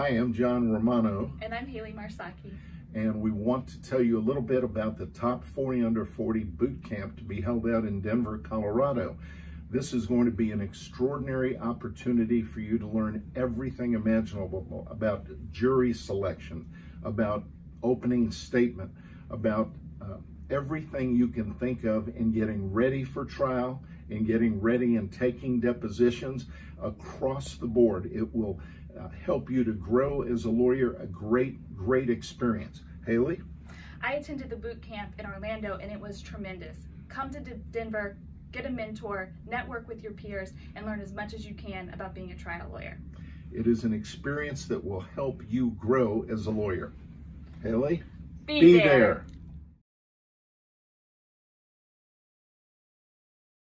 Hi, I'm John Romano, And I'm Hali Marsocci. and we want to tell you a little bit about the Top 40 Under 40 Boot Camp to be held out in Denver, Colorado. This is going to be an extraordinary opportunity for you to learn everything imaginable about jury selection, about opening statement, about uh, everything you can think of in getting ready for trial, in getting ready and taking depositions across the board. It will uh, help you to grow as a lawyer, a great, great experience. Hali? I attended the boot camp in Orlando and it was tremendous. Come to D- Denver, get a mentor, network with your peers, and learn as much as you can about being a trial lawyer. It is an experience that will help you grow as a lawyer. Hali? Be, Be there. there.